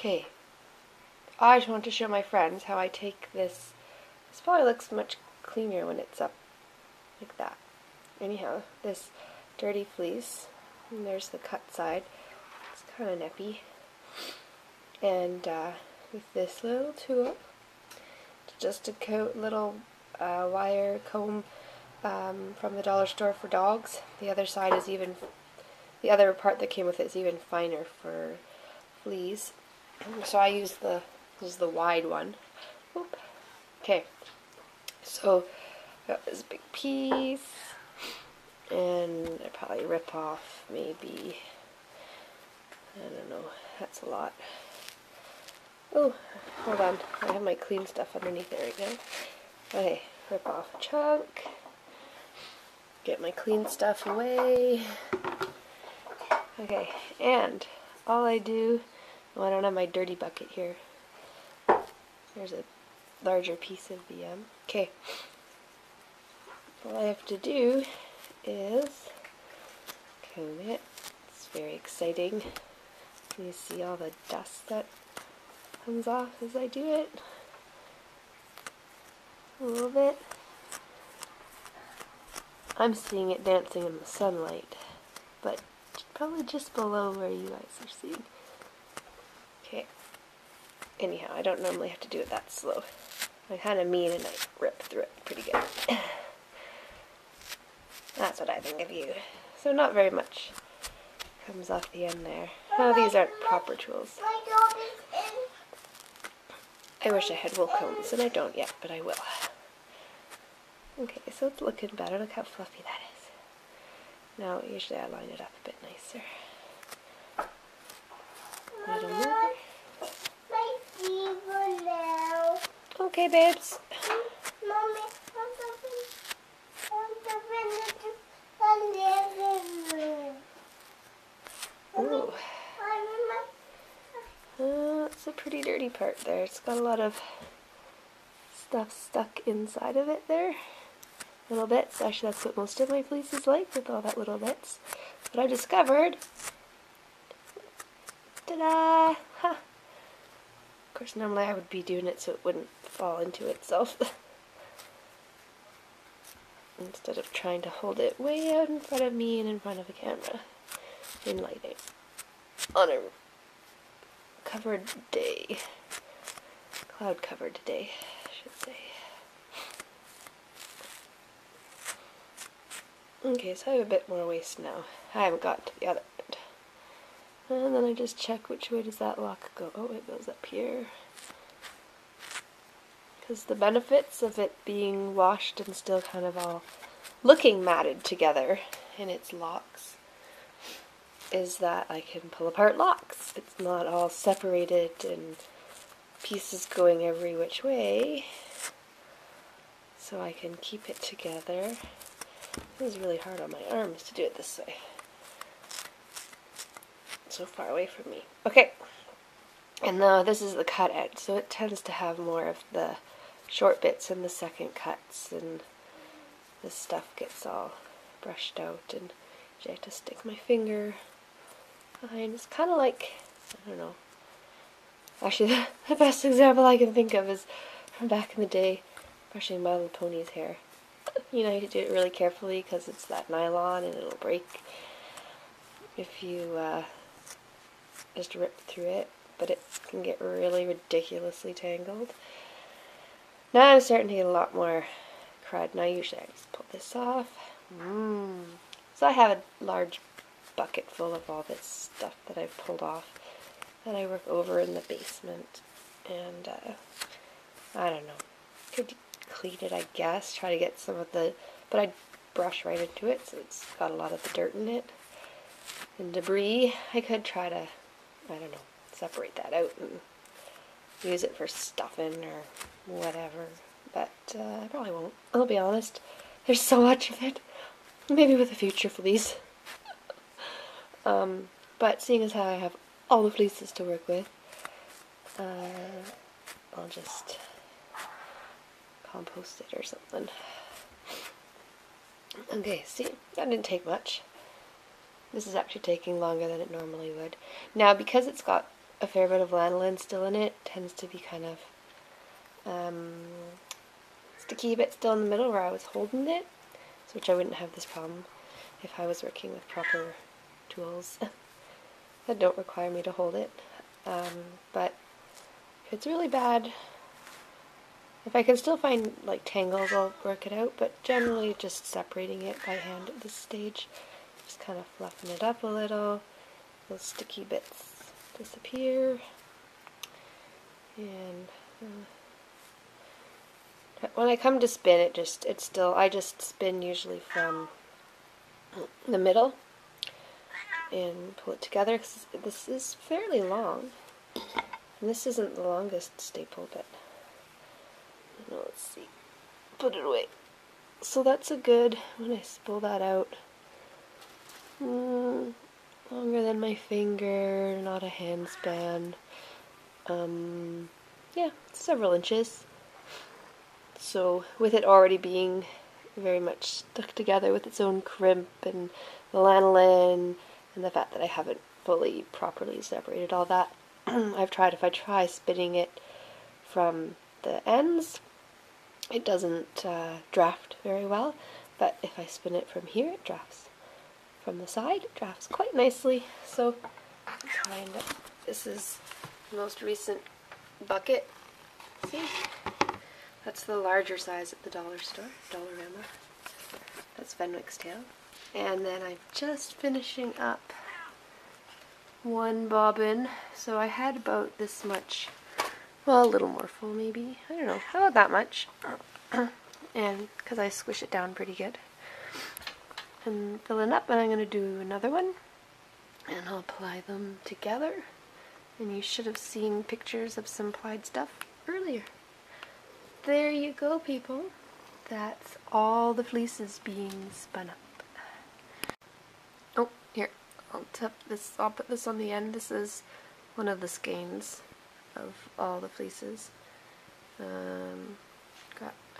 Okay, I just want to show my friends how I take this. This probably looks much cleaner when it's up like that. Anyhow, this dirty fleece, and there's the cut side. It's kind of neppy. And uh, with this little tool, just a coat little uh, wire comb um, from the dollar store for dogs. The other side is even, the other part that came with it is even finer for fleas. So I use the, this is the wide one. Oop. Okay, so got this big piece, and I probably rip off maybe, I don't know, that's a lot. Oh, hold on, I have my clean stuff underneath it right now. Okay, rip off a chunk, get my clean stuff away. Okay, and all I do, well I don't have my dirty bucket here. There's a larger piece of the, um, okay. All I have to do is comb it. It's very exciting. You see all the dust that comes off as I do it. A little bit. I'm seeing it dancing in the sunlight, but probably just below where you guys are seeing. Anyhow, I don't normally have to do it that slow. I kind of mean and I rip through it pretty good. That's what I think of you. So not very much comes off the end there. No, these aren't proper tools. I wish I had wool combs, and I don't yet, but I will. Okay, so it's looking better. Look how fluffy that is. Now, usually I line it up a bit nicer. A little more. Okay, babes. Ooh. Uh, it's a pretty dirty part there. It's got a lot of stuff stuck inside of it there. Little bits. Actually, that's what most of my fleece is like, with all that little bits. But I discovered... Ta-da! Course, normally I would be doing it so it wouldn't fall into itself. Instead of trying to hold it way out in front of me and in front of a camera in lighting on a covered day. Cloud covered day, I should say. Okay, so I have a bit more waste now. I haven't got to the other end. And then I just check which way does that lock go. Oh, it goes up here. Because the benefits of it being washed and still kind of all looking matted together in its locks is that I can pull apart locks. It's not all separated and pieces going every which way. So I can keep it together. It is really hard on my arms to do it this way. So far away from me. Okay. And now this is the cut edge, so it tends to have more of the short bits and the second cuts and this stuff gets all brushed out and I have to stick my finger behind. It's kind of like, I don't know. Actually, the, the best example I can think of is from back in the day, brushing My Little Pony's hair. You know, you do it really carefully because it's that nylon and it'll break if you uh, just rip through it, but it can get really ridiculously tangled. Now I'm starting to get a lot more crud. Now usually I just pull this off. Mm. So I have a large bucket full of all this stuff that I've pulled off that I work over in the basement. And uh, I don't know. Could clean it, I guess. Try to get some of the, but I brush right into it, so it's got a lot of the dirt in it and debris. I could try to, I don't know, separate that out and use it for stuffing or whatever. But uh, I probably won't. I'll be honest. There's so much of it. Maybe with a future fleece. um, but seeing as how I have all the fleeces to work with, uh, I'll just compost it or something. Okay, see, that didn't take much. This is actually taking longer than it normally would. Now, because it's got a fair bit of lanolin still in it. Tends to be kind of um, sticky bit still in the middle where I was holding it, which I wouldn't have this problem if I was working with proper tools that don't require me to hold it. Um, but if it's really bad, if I can still find like tangles, I'll work it out, but generally just separating it by hand at this stage. Just kind of fluffing it up a little. Those sticky bits disappear. And uh, when I come to spin it, just it's still, I just spin usually from the middle and pull it together because this is fairly long. And this isn't the longest staple, but let's see, put it away. So that's a good, when I pull that out, mm, longer than my finger, not a hand span. Um, yeah, several inches. So with it already being very much stuck together with its own crimp and the lanolin and the fact that I haven't fully properly separated all that, I've tried, if I try spinning it from the ends, it doesn't uh, draft very well, but if I spin it from here, it drafts. From the side, it drafts quite nicely. So, this is the most recent bucket. See? That's the larger size at the dollar store, Dollarama. That's Fenwick's tail. And then I'm just finishing up one bobbin. So I had about this much, well, a little more full maybe. I don't know, how about that much? and because I squish it down pretty good. And fill filling up, and I'm going to do another one. And I'll apply them together. And you should have seen pictures of some plied stuff earlier. There you go, people. That's all the fleeces being spun up. Oh, here. I'll tip this. I'll put this on the end. This is one of the skeins of all the fleeces. Um,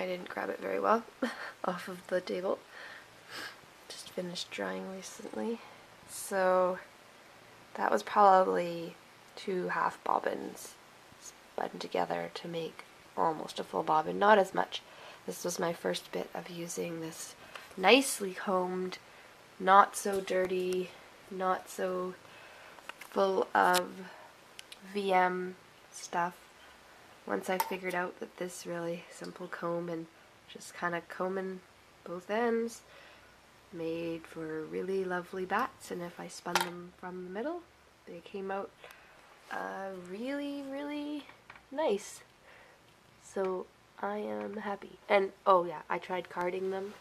I didn't grab it very well off of the table. Finished drying recently. So that was probably two half bobbins spun together to make almost a full bobbin. Not as much. This was my first bit of using this nicely combed, not so dirty, not so full of VM stuff once I figured out that this really simple comb and just kind of combing both ends made for really lovely bats and if I spun them from the middle they came out uh, really really nice. So I am happy. And oh yeah I tried carding them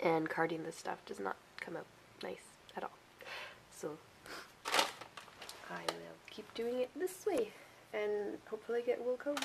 and carding this stuff does not come out nice at all. So I will keep doing it this way and hopefully get wool combs.